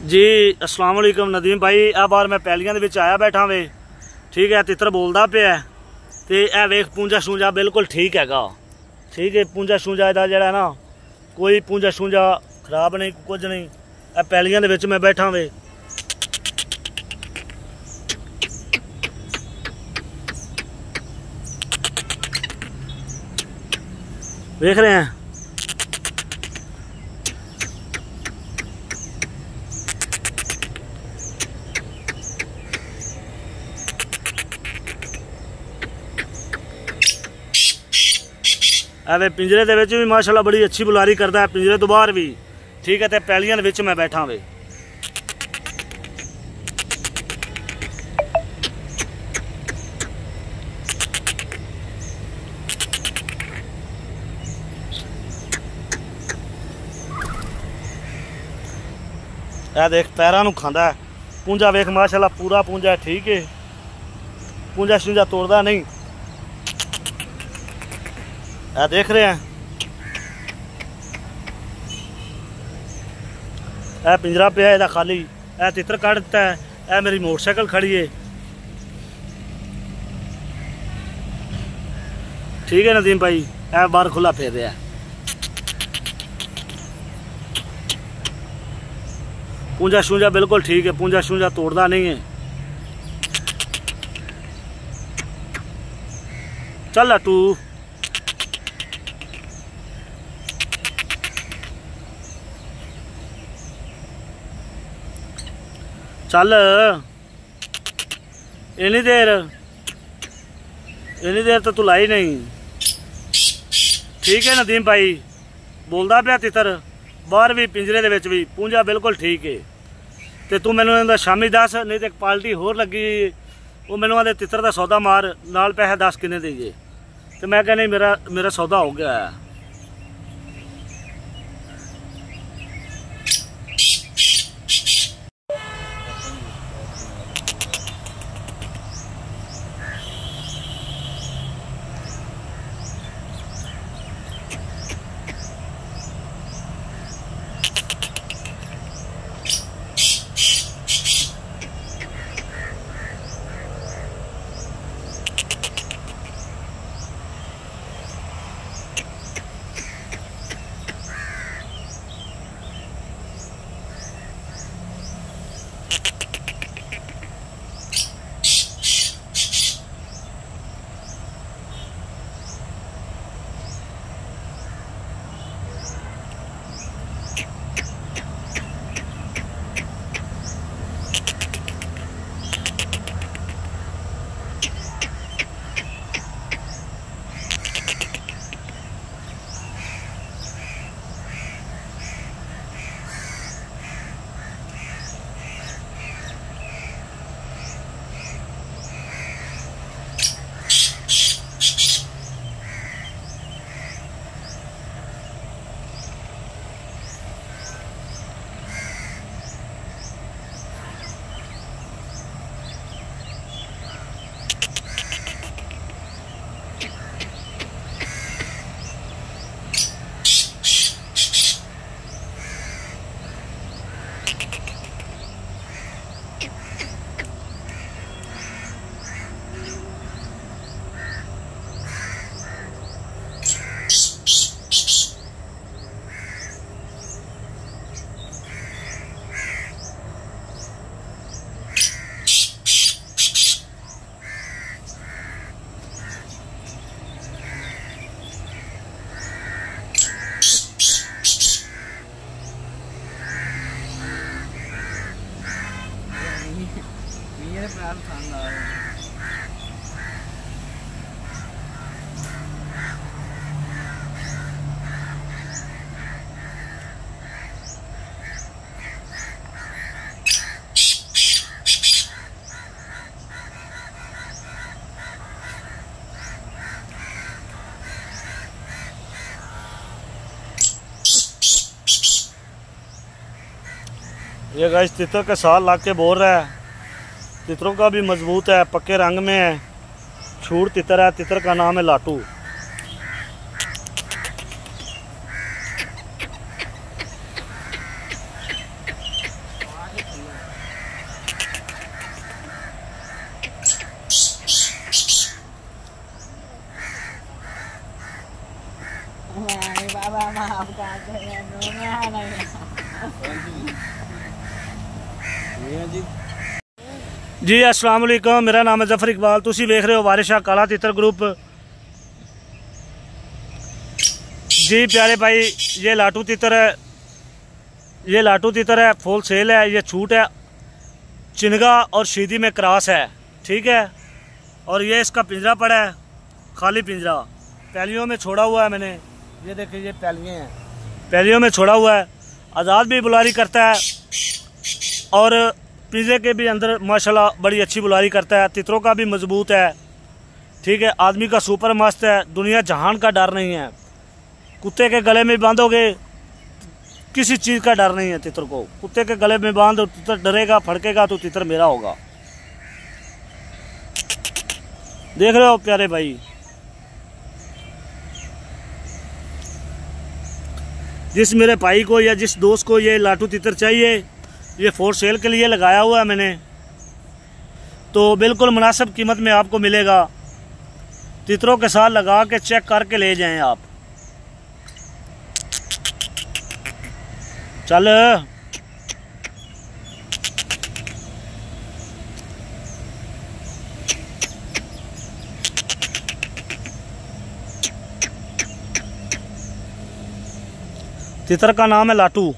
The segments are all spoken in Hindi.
ਜੀ, ਅਸਲਾਮ ਵਾਲੇਕਮ ਨਦੀਮ ਭਾਈ। ਇਹ ਬਾਰ ਮੈਂ ਪੈਲੀਆਂ ਦੇ ਵਿੱਚ ਆਇਆ ਬੈਠਾ ਵੇ। ਠੀਕ ਹੈ, ਤਿੱਤਰ ਬੋਲਦਾ ਪਿਆ ਤੇ ਇਹ ਵੇਖ ਪੂੰਜਾ ਸ਼ੂੰਜਾ ਬਿਲਕੁਲ ਠੀਕ ਹੈਗਾ। ਠੀਕ ਹੈ ਪੂੰਜਾ ਸ਼ੂੰਜਾ ਦਾ ਜਿਹੜਾ ਨਾ, ਕੋਈ ਪੂੰਜਾ ਸ਼ੂੰਜਾ ਖਰਾਬ ਨਹੀਂ, ਕੁਝ ਨਹੀਂ। ਇਹ ਪੈਲੀਆਂ ਦੇ ਵਿੱਚ ਮੈਂ ਬੈਠਾ ਵੇ। ਵੇਖ ਰਹੇ ਆ ਐਵੇਂ ਪਿੰਜਰੇ ਦੇ ਵਿੱਚ ਵੀ ਮਾਸ਼ਾਅੱਲਾ ਬੜੀ ਅੱਛੀ ਬੁਲਾਰੀ ਕਰਦਾ ਹੈ, ਪਿੰਜਰੇ ਤੋਂ ਬਾਹਰ ਵੀ। ਠੀਕ ਹੈ, ਤੇ ਪੈਲੀਆਂ ਦੇ ਵਿੱਚ ਮੈਂ ਬੈਠਾ ਵੇ। ਇਹ ਦੇਖ, ਪੈਰਾਂ ਨੂੰ ਖਾਂਦਾ ਪੂੰਜਾ ਵੇਖ, ਮਾਸ਼ਾਅੱਲਾ ਪੂਰਾ ਪੂੰਜਾ ਠੀਕ ਹੈ। ਪੂੰਜਾ ਸ਼ੁੰਜਾ ਤੋੜਦਾ ਨਹੀਂ। आ, देख रहे हैं। ए, पिंजरा पे है खाली। ए, तितर काट देता है। ए, मेरी मोटरसाइकिल खड़ी है। ठीक है, नदीम भाई। ए बार खुला फेर रहा है। पूंजा शूंजा बिल्कुल ठीक है पूंजा शूंजा तोड़ता नहीं है। चल टू ਚੱਲ। ਇੰਨੀ ਦੇਰ ਇੰਨੀ ਦੇਰ ਤਾਂ ਤੂੰ ਲਾਈ ਨਹੀਂ। ਠੀਕ ਹੈ ਨਦੀਮ ਭਾਈ, ਬੋਲਦਾ ਪਿਆ ਤਿੱਤਰ। ਬਾਹਰ ਵੀ, ਪਿੰਜਰੇ ਦੇ ਵਿੱਚ ਵੀ, ਪੂੰਜਾ ਬਿਲਕੁਲ ਠੀਕ ਹੈ ਤੇ ਤੂੰ ਮੈਨੂੰ ਇਹਦਾ ਸ਼ਾਮੀ ਦੱਸ, ਨਹੀਂ ਤੇ ਇੱਕ ਪਾਲਟੀ ਹੋਰ ਲੱਗੀ। ਉਹ ਮੈਨੂੰ ਆਦੇ ਤਿੱਤਰ ਦਾ ਸੌਦਾ ਮਾਰ, ਨਾਲ ਪੈਸੇ ਦੱਸ ਕਿੰਨੇ ਦੇਈਏ। ਤੇ ਮੈਂ ਕਹਿੰਦਾ ਮੇਰਾ ਮੇਰਾ ਸੌਦਾ ਹੋ ਗਿਆ। Van uh, ये गाइस तितर के साल ला के बोल रहा है। तितरों का भी मज़बूत है पक्के रंग में है। छूर तितर है तितर का नाम है लाटू। बाबा माफ़ कर दो मैं जी। जी असलम मेरा नाम है ज़फ़र इकबाल। तुम देख रहे हो वारिशाह काला तितर ग्रुप। जी, प्यारे भाई, ये लाटू तितर है। ये लाटू तितर है, फुल सेल है, ये छूट है। चिनगा और शीदी में क्रास है, ठीक है? और ये इसका पिंजरा पड़ा है, खाली पिंजरा। पैलियों में छोड़ा हुआ है मैंने। ये देखिए, ये पैलियाँ हैं। पैलियों में छोड़ा हुआ है। आज़ाद भी बुलारी करता है। और पिंजरे के भी अंदर, माशाल्लाह, बड़ी अच्छी बुलारी करता है। तितरों का भी मज़बूत है। ठीक है, आदमी का सुपर मस्त है। दुनिया जहान का डर नहीं है। कुत्ते के गले में बांधोगे, किसी चीज़ का डर नहीं है तितर को। कुत्ते के गले में बाँध, तितर डरेगा, फड़केगा तो तितर मेरा होगा। देख रहे हो, प्यारे भाई? जिस मेरे भाई को या जिस दोस्त को ये लाटू तितर चाहिए ये फोर सेल के लिए लगाया हुआ है मैंने। तो बिल्कुल मुनासिब कीमत में आपको मिलेगा। तितरों के साथ लगा के चेक करके ले जाएँ आप। चल। तितर का नाम है लाटू।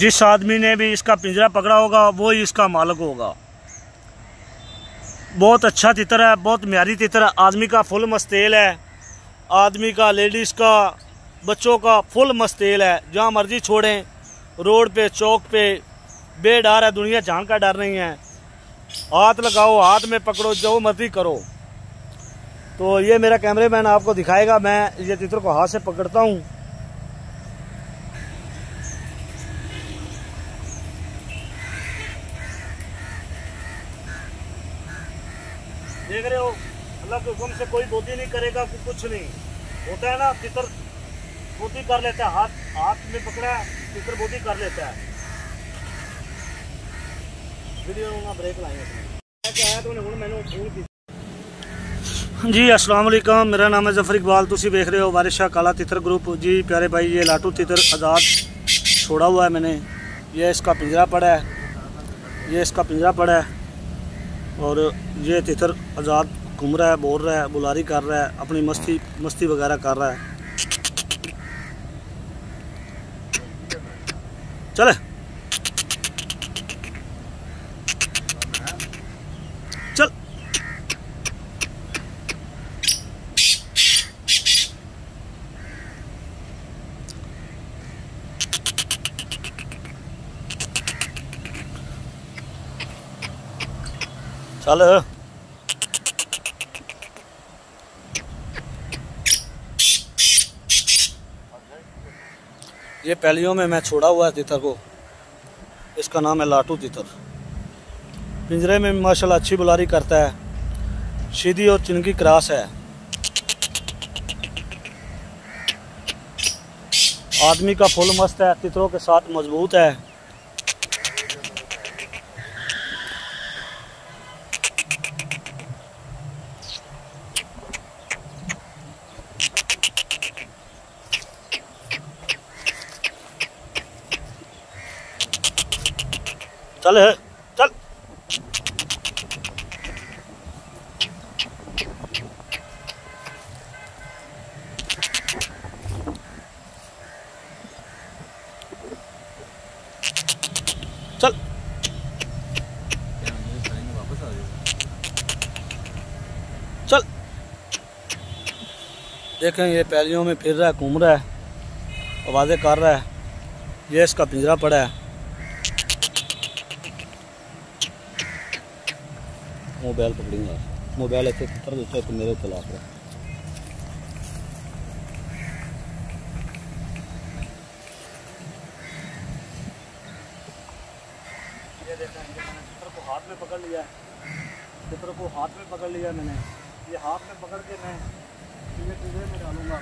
जिस आदमी ने भी इसका पिंजरा पकड़ा होगा, वो ही इसका मालिक होगा। बहुत अच्छा तितर है, बहुत म्यारी तितर है। आदमी का फुल मस्तेल है। आदमी का, लेडीज़ का, बच्चों का फुल मस्तेल है। जहाँ मर्ज़ी छोड़ें, रोड पे, चौक पे, बेडर है, दुनिया जान का डर नहीं है। हाथ लगाओ, हाथ में पकड़ो, जो मर्ज़ी करो। तो ये मेरा कैमरे मैन आपको दिखाएगा, मैं ये तितर को हाथ से पकड़ता हूँ। देख रहे हो? अल्लाह के हुक्म से कोई बोती नहीं करेगा कुछ नहीं। होता है ना तितर बोती कर लेता है, हाथ हाथ में पकड़ा है तितर बोती कर लेता है। वीडियो में ब्रेक लाएँगे जी वालेकुम, मेरा नाम है ज़फ़र इकबाल। तुम देख रहे हो वारिशा काला तितर ग्रुप जी, प्यारे भाई, ये लाटू तितर आज़ाद छोड़ा हुआ है मैंने। ये इसका पिंजरा पड़ा है। ये इसका पिंजरा पड़ा है। और ये तिथर आज़ाद घूम रहा है, बोल रहा है, बुलारी कर रहा है, अपनी मस्ती मस्ती वगैरह कर रहा है। चले। चल। चल ये पैलियों में मैं छोड़ा हुआ है तितर को। इसका नाम है लाटू तितर पिंजरे में माशाल्लाह अच्छी बुलारी करता है। सीधी और चिनकी क्रास है। आदमी का फुल मस्त है, तितरों के साथ मज़बूत है। चल चल। चल। चल। देखें, ये पैलियों में फिर रहा है, घूम रहा है, आवाज़ें कर रहा है। ये इसका पिंजरा पड़ा है। मोबाइल पकड़ूँगा। मोबाइल ऐसे पत्थर दो तो मेरे खिलाफ है हाथ में पकड़ लिया चित्र को हाथ में पकड़ लिया मैंने। ये हाथ में पकड़ के मैं तुझे चीज़ें में डालूँगा।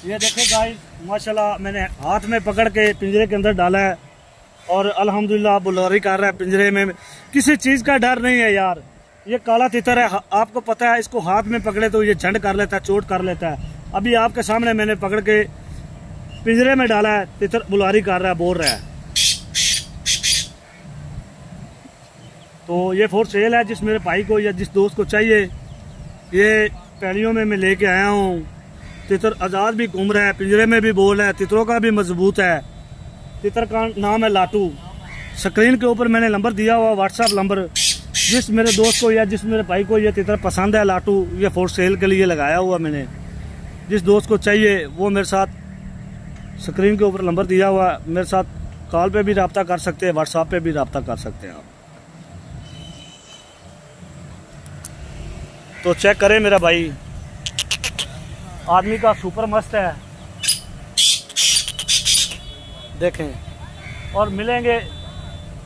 ये देखे गाइस माशाल्लाह मैंने हाथ में पकड़ के पिंजरे के अंदर डाला है और अल्हम्दुलिल्लाह बुलारी कर रहा है पिंजरे में। किसी चीज़ का डर नहीं है यार। ये काला तितर है आपको पता है, इसको हाथ में पकड़े तो ये झंड कर लेता है, चोट कर लेता है। अभी आपके सामने मैंने पकड़ के पिंजरे में डाला है, तितर बुलारी कर रहा है, बोल रहा है। तो ये फोर सेल है, जिस मेरे भाई को या जिस दोस्त को चाहिए, ये पहलियों में मैं लेके आया हूँ। तितर आज़ाद भी घूम रहा है, पिंजरे में भी बोल है, तितरों का भी मज़बूत है। तितर का नाम है लाटू। स्क्रीन के ऊपर मैंने नंबर दिया हुआ व्हाट्सएप नंबर। जिस मेरे दोस्त को या जिस मेरे भाई को ये तितर पसंद है लाटू, ये फोर सेल के लिए लगाया हुआ मैंने। जिस दोस्त को चाहिए, वो मेरे साथ स्क्रीन के ऊपर नंबर दिया हुआ, मेरे साथ कॉल पे भी रबता कर सकते हैं व्हाट्सएप पे भी रबता कर सकते हैं आप। तो चेक करें मेरा भाई। आदमी का सुपर मस्त है। देखें। और मिलेंगे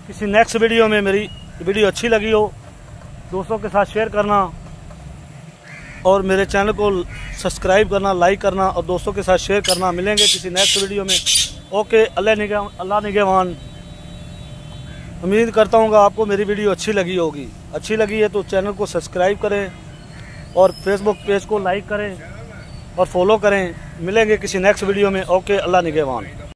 किसी नेक्स्ट वीडियो में। मेरी वीडियो अच्छी लगी हो दोस्तों के साथ शेयर करना और मेरे चैनल को सब्सक्राइब करना लाइक करना और दोस्तों के साथ शेयर करना। मिलेंगे किसी नेक्स्ट वीडियो में। ओके अल्लाह निगे अल्लाह निगेवान। उम्मीद करता हूँ आपको मेरी वीडियो अच्छी लगी होगी। अच्छी लगी है तो चैनल को सब्सक्राइब करें और फेसबुक पेज को लाइक करें। और फॉलो करें। मिलेंगे किसी नेक्स्ट वीडियो में। ओके अल्लाह निगेवान